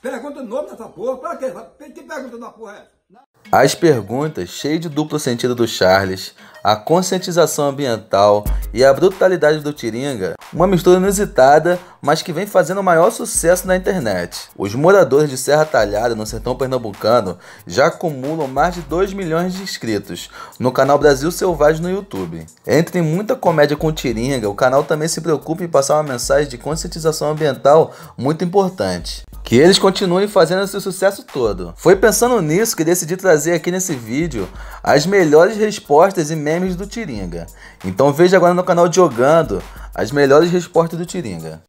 Pergunta o nome dessa porra. Pra quê? Que pergunta da porra é essa? As perguntas, cheias de duplo sentido do Charles, a conscientização ambiental e a brutalidade do Tiringa, uma mistura inusitada, mas que vem fazendo maior sucesso na internet. Os moradores de Serra Talhada, no sertão pernambucano, já acumulam mais de 2 milhões de inscritos no canal Brasil Selvagem no YouTube. Entre muita comédia com Tiringa, o canal também se preocupa em passar uma mensagem de conscientização ambiental muito importante. Que eles continuem fazendo esse sucesso todo. Foi pensando nisso que decidi trazer aqui nesse vídeo as melhores respostas e memes do Tiringa. Então veja agora no canal Jogando as melhores respostas do Tiringa.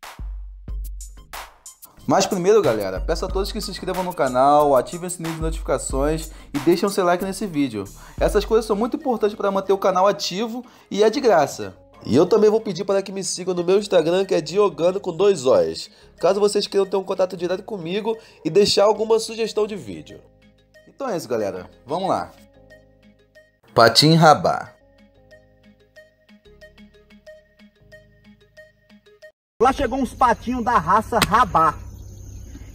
Mas primeiro, galera, peço a todos que se inscrevam no canal, ativem o sininho de notificações e deixem seu like nesse vídeo. Essas coisas são muito importantes para manter o canal ativo e é de graça. E eu também vou pedir para que me sigam no meu Instagram, que é Diogando com dois olhos. Caso vocês queiram ter um contato direto comigo e deixar alguma sugestão de vídeo. Então é isso, galera. Vamos lá. Patim Rabá. Lá chegou uns patinhos da raça Rabá.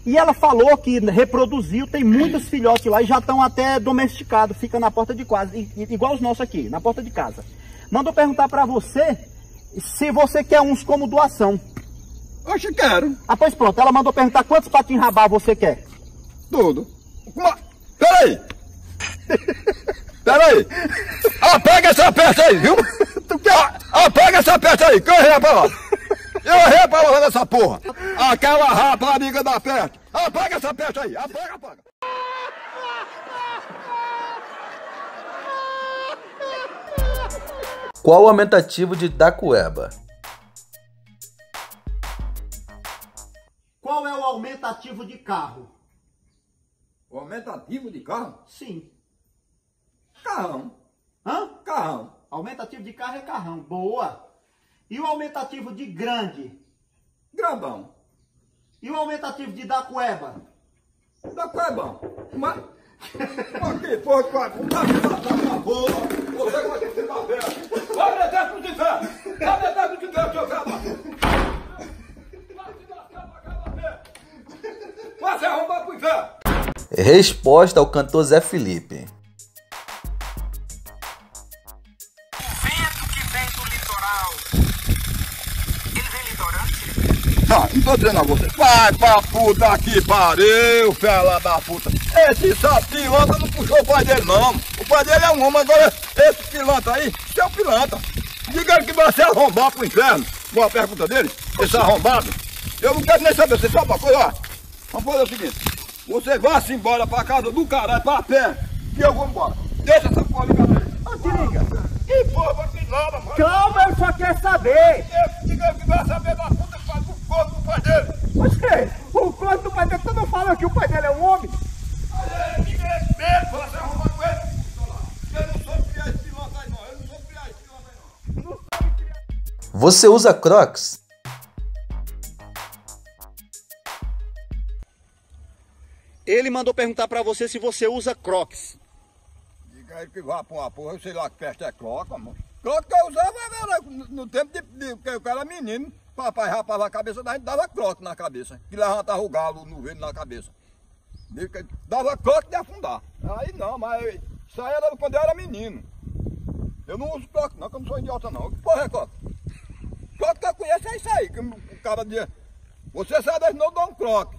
E ela falou que reproduziu, tem muitos filhotes lá e já estão até domesticados, fica na porta de casa, igual os nossos aqui, na porta de casa. Mandou perguntar para você se você quer uns como doação. Oxe, quero. Ah, pois pronto. Ela mandou perguntar quantos patinhos rabá você quer. Tudo. Uma... Peraí. Peraí. Ah, pega essa peça aí, viu? tu quer? Ah, ah, pega essa peça aí, errei pra lá. Eu errei pra lá nessa porra. Aquela rapariga da perto. Apaga essa peça aí. Apaga, apaga. Qual o aumentativo de Dacueba? Qual é o aumentativo de carro? O aumentativo de carro? Sim. Carrão. Hã? Carrão. Aumentativo de carro é carrão. Boa. E o aumentativo de grande? Grandão. E o aumentativo de Dacueba? Dacueba. Mas... Aqui, porra, porra, porra, porra, você vai ter que ser aberto. Vai meter pro inferno! Vai meter pro inferno, seu caba! Resposta ao cantor Zé Felipe. Dizendo a você. Vai pra puta que pariu, fela da puta. Esse pilantra não puxou o pai dele, não. O pai dele é um homem, agora esse pilantra aí, seu pilantra. Diga que vai se arrombar pro inferno. Boa pergunta dele, esse arrombado. Eu não quero nem saber, você sabe uma coisa, ó. Vamos fazer o seguinte, você vai-se embora pra casa do caralho, pra pé, que eu vou embora. Deixa essa porra ligada aí. Ô, Tiringa. Que porra que nada, mano. Calma, eu só quero saber. Diga ele que vai saber da puta que faz o corpo do pai dele. Você, o corpo do pai dele, tu não fala que o pai dele é um homem? Você usa Crocs? Ele mandou perguntar pra você se você usa Crocs. Diga ele que vá pra uma porra, eu sei lá que festa é Crocs, amor. Crocs que eu usava era no, tempo de, de, que eu era menino. Papai rapava a cabeça da gente, dava Crocs na cabeça. Que levantava o galo no vento na cabeça. Dava croque de afundar. Aí não, mas isso aí era quando eu era menino. Eu não uso croque não, que eu não sou idiota não. Que porra é croque? Croque que eu conheço é isso aí, que o cara diz, você sai daí não dá um croque.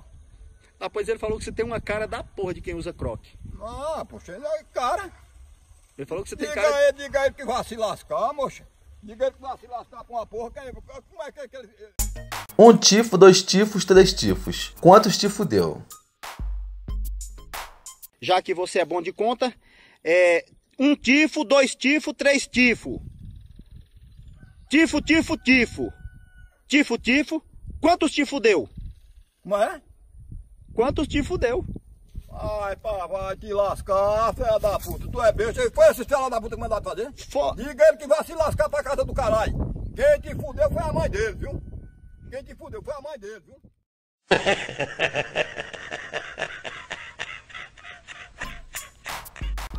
Ah, pois ele falou que você tem uma cara da porra de quem usa croque. Ah, poxa, ele é cara. Ele falou que você tem diga cara... Ele, diga ele que vai se lascar, moxa. Diga ele que vai se lascar com uma porra. Que, como é que, é que ele... Um tifo, dois tifos, três tifos. Quantos tifos deu? já que você é bom de conta, é um tifo, dois tifo, três tifo. Tifo, tifo, tifo. Tifo, tifo. Quantos tifo deu? Como é? Quantos tifo deu? Ai, pá, vai te lascar, filha da puta. Tu é besta. Foi esse filho da puta que mandaram fazer? For... Diga ele que vai se lascar pra casa do caralho. Quem te fudeu foi a mãe dele, viu? Quem te fudeu foi a mãe dele, viu?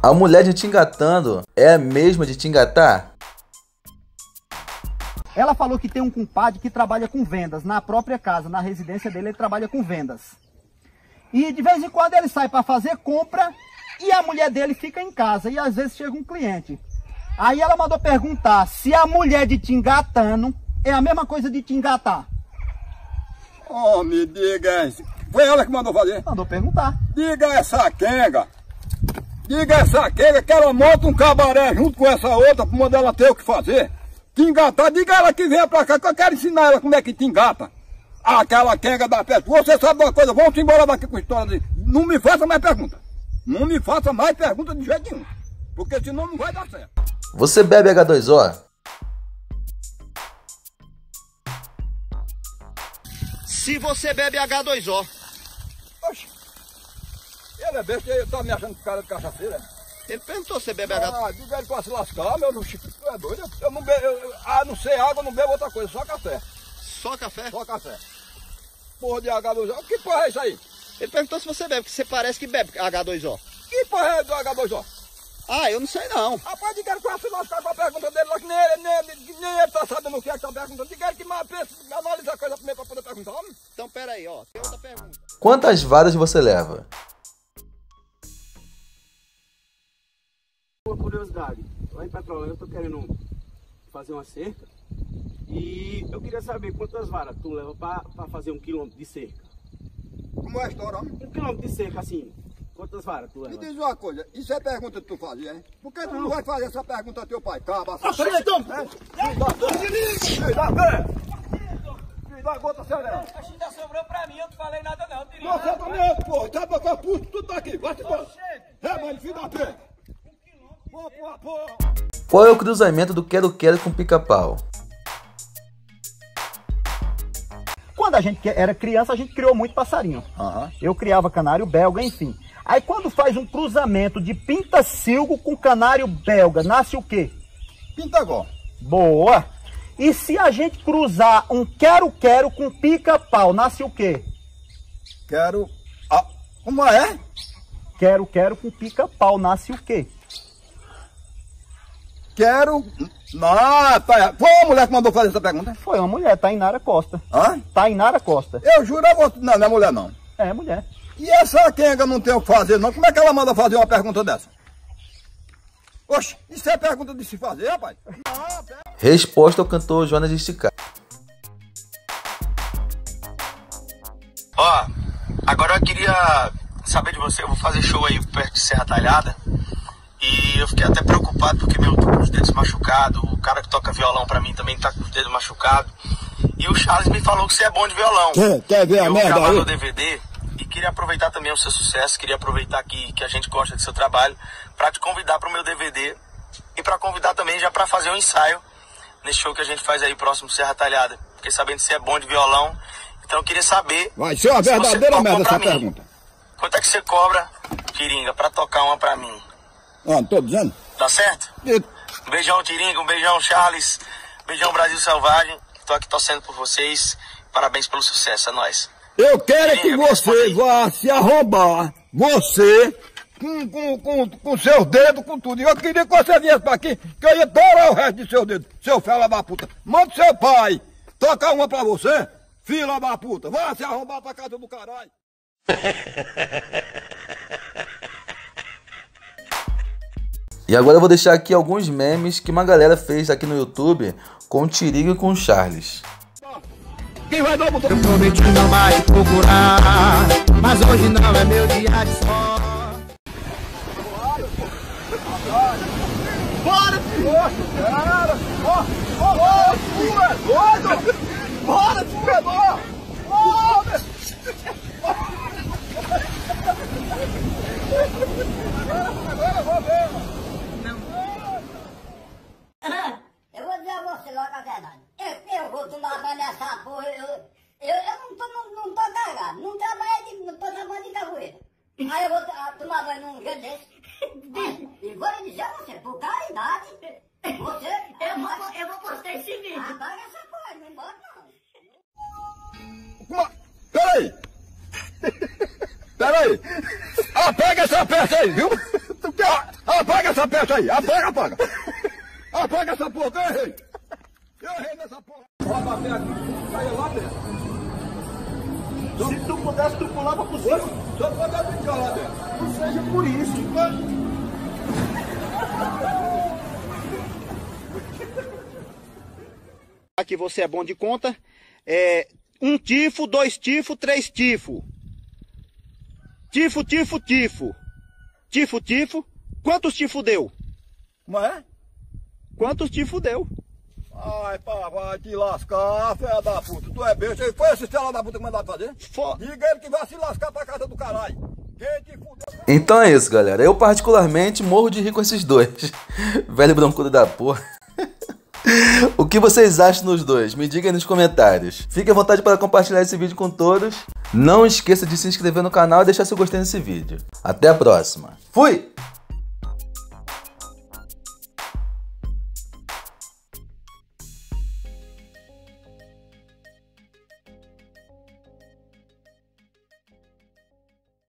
A mulher de te engatando é a mesma de te engatar? Ela falou que tem um compadre que trabalha com vendas na própria casa, na residência dele ele trabalha com vendas. E de vez em quando ele sai para fazer compra e a mulher dele fica em casa. E às vezes chega um cliente. Aí ela mandou perguntar se a mulher de te engatando é a mesma coisa de te engatar. Oh, me diga, foi ela que mandou fazer? Mandou perguntar. Diga essa quenga. Diga essa quenga que ela monta um cabaré junto com essa outra pra mandar ela ter o que fazer. Te engatar, diga ela que venha pra cá que eu quero ensinar ela como é que te engata. Aquela quenga da festa. Você sabe uma coisa, vamos embora daqui com história de... Não me faça mais pergunta. Não me faça mais pergunta de jeito nenhum. Porque senão não vai dar certo. Você bebe H2O? Se você bebe H2O, Oxe. Ele é besta, ele tá me achando cara de cachaceira. Ele perguntou se você bebe H2O. Ah, diga ele pra se lascar, meu, não, tu é doido. Eu não bebo, eu, a não ser água, eu não bebo outra coisa, só café. Só café? Só café. Porra de H2O. Que porra é isso aí? Ele perguntou se você bebe, porque você parece que bebe H2O. Que porra é do H2O? Ah, eu não sei não. Rapaz, diga ele pra se lascar com a pergunta dele, lá que nem ele, nem, nem ele tá sabendo o que é que tá perguntando. Diga ele que mais pensa, analisa a coisa primeiro pra poder perguntar. homem. Então pera aí, ó. Tem outra pergunta. Quantas varas você leva? Fazer uma cerca e eu queria saber quantas varas tu leva pra, pra fazer um quilômetro de cerca. Como é a história, homem? Um quilômetro de cerca assim, quantas varas tu Me leva? diz uma coisa, isso é pergunta que tu fazia, hein? Por que tu não vai fazer essa pergunta a teu pai? Caba, Ah, então. Filho da puta! Filho da puta! Filho da gota serena! Ainda sobrou pra mim, eu não falei nada não, Tirinho. Você também, pô! Tá pra cá, puto, tudo tá aqui! Vai-te embora! É, mano, filho da puta! Pô, pô, pô! Qual é o cruzamento do quero-quero com pica-pau? Quando a gente era criança, a gente criou muito passarinho. Aham. Eu criava canário belga, enfim. Aí quando faz um cruzamento de pinta-silgo com canário belga, nasce o quê? Pintagó. Boa! E se a gente cruzar um quero-quero com pica-pau, nasce o quê? Quero. Ah, como é? Quero-quero com pica-pau, nasce o quê? Quero. Ah, tá. Foi a mulher que mandou fazer essa pergunta? Foi uma mulher, Tainara Costa. Hã? Tainara Costa. Eu juro a você. Não, não é mulher, não. É, mulher. E essa quenga não tem o que fazer, não? Como é que ela manda fazer uma pergunta dessa? Oxe, isso é pergunta de se fazer, rapaz? Resposta ao cantor Jonas Esticado. Ó, agora eu queria saber de você, eu vou fazer show aí perto de Serra Talhada. E eu fiquei até preocupado porque meu, tô com os dedos machucados, o cara que toca violão pra mim também tá com os dedos machucados. E o Charles me falou que você é bom de violão. Quer, quer ver a eu merda aí? meu DVD e queria aproveitar também o seu sucesso, queria aproveitar que, que a gente gosta do seu trabalho pra te convidar pro meu DVD e pra convidar também já pra fazer um ensaio nesse show que a gente faz aí próximo Serra Talhada. Fiquei sabendo que você é bom de violão, então eu queria saber Vai ser uma verdadeira merda essa mim. pergunta. Quanto é que você cobra, Tiringa, pra tocar uma pra mim? Ah, não tô dizendo? Dá certo? E- Um beijão, Tiringa, um beijão, Charles. Beijão, Brasil Selvagem. Tô aqui torcendo por vocês. Parabéns pelo sucesso, é nóis. Eu quero é que Sim, eu você vá se arrombar. Você, com, com, com, com seus dedos, com tudo. E eu queria que você viesse pra aqui, que eu ia torar o resto de seus dedos. Seu fela da puta. Manda seu pai tocar uma pra você. Fila da puta. Vá se arrombar pra casa do caralho. E agora eu vou deixar aqui alguns memes que uma galera fez aqui no YouTube com o Tirigo e com o Charles. Quem vai botão? Prometi não procurar, mas hoje não é meu dia de. Bora! Bora! Ó, meu- Agora eu vou ver! Eu vou dizer a você logo a verdade. Eu, eu vou tomar banho nessa porra. Eu, eu, eu não, tô, não, não tô cagado. Não trabalhei de, não tô trabalhando de capoeira. Aí eu vou ah, tomar banho num jeito desse. Olha, E vou lhe dizer a você, por caridade, você. Eu vou, eu vou postar Apaga essa porra, não embora não. Uma... Peraí! Peraí! Apaga essa peça aí, viu? Tu quer- Apaga essa peça aí! Apaga, apaga! Apaga essa porra, eu errei! Eu errei nessa porra! A pé aqui, caiu lá dentro. Se tu pudesse, tu pulava por cima. Só pode brincar lá dentro. Não seja por isso. Aqui você é bom de conta. É um tifo, dois tifo, três tifo. Tifo, tifo, tifo. Tifo, tifo. Quantos tifo deu? Como é? Quantos tifo deu? Ai, pá, vai te lascar, filha da puta. Tu é besta. Foi esse filho da puta que mandaram fazer? Fo- Diga ele que vai se lascar pra casa do caralho. Quem te fudeu? Então é isso, galera. Eu particularmente morro de rir com esses dois. Velho broncudo da porra. O que vocês acham dos dois? Me digam aí nos comentários. Fique à vontade para compartilhar esse vídeo com todos. Não esqueça de se inscrever no canal e deixar seu gostei nesse vídeo. Até a próxima. Fui!